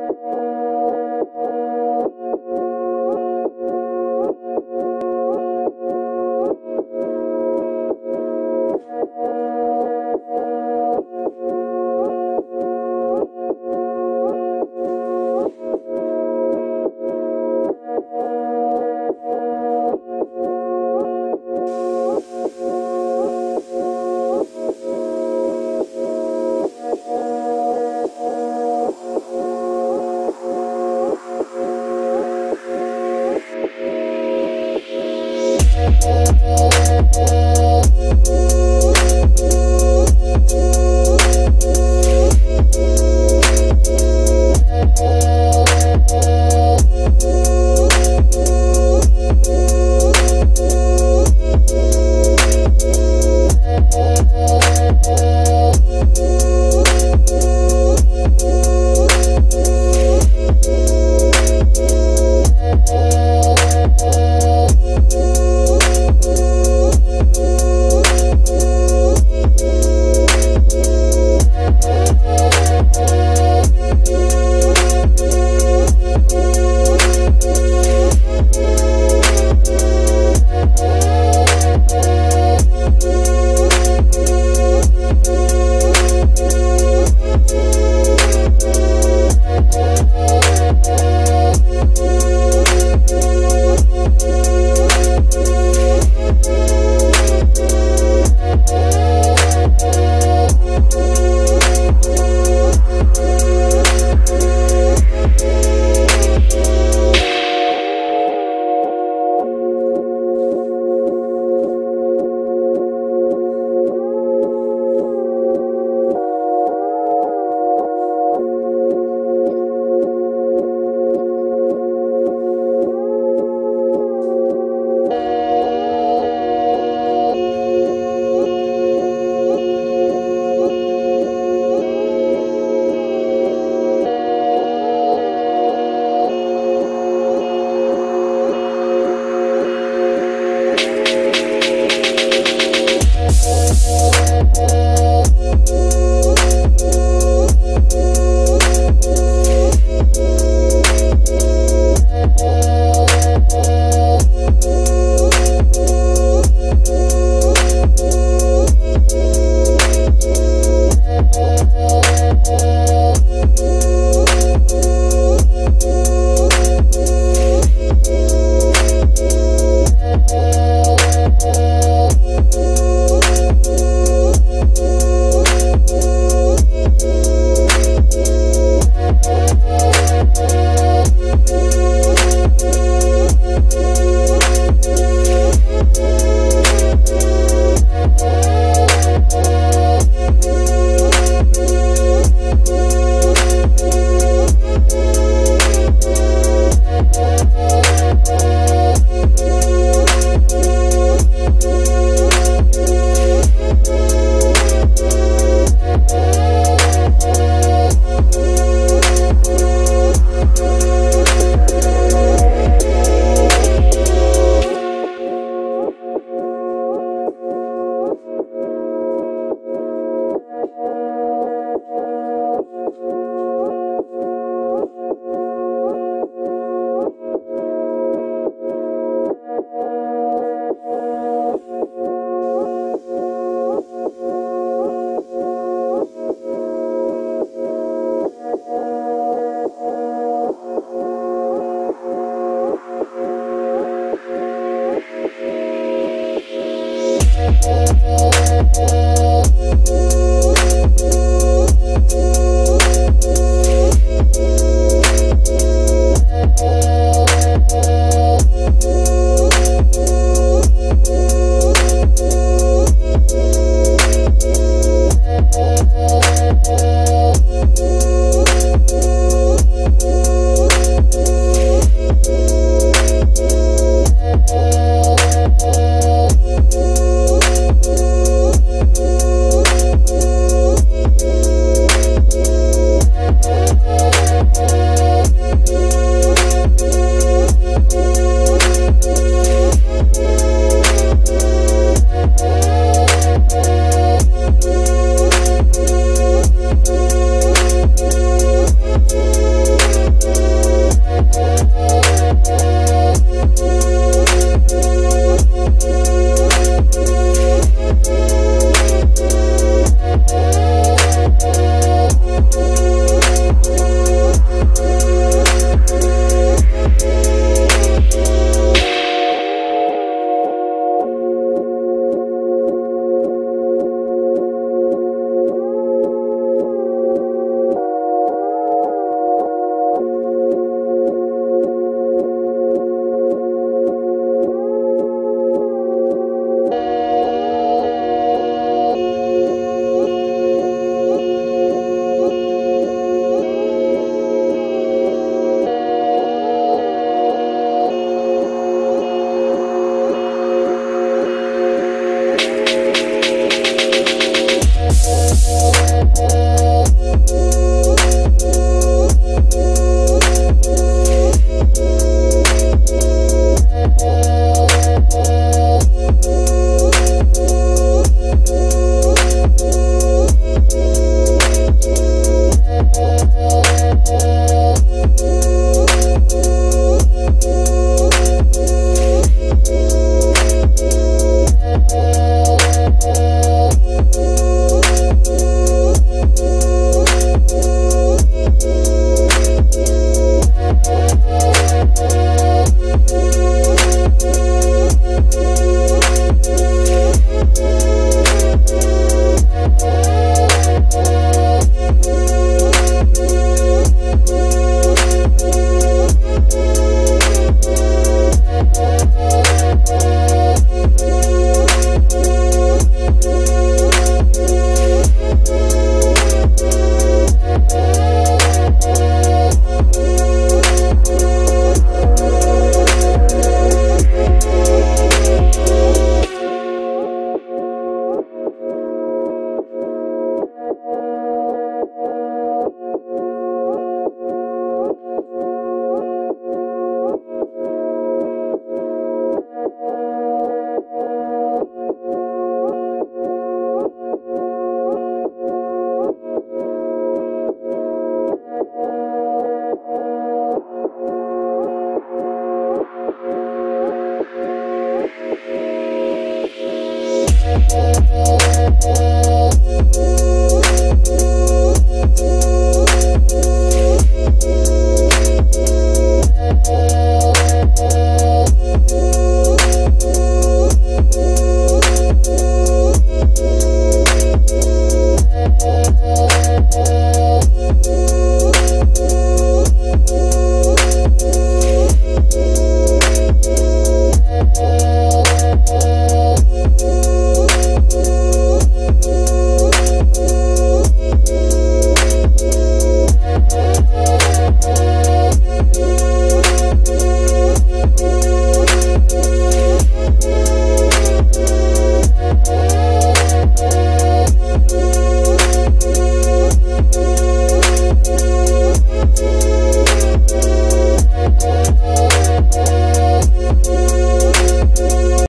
Música Oh,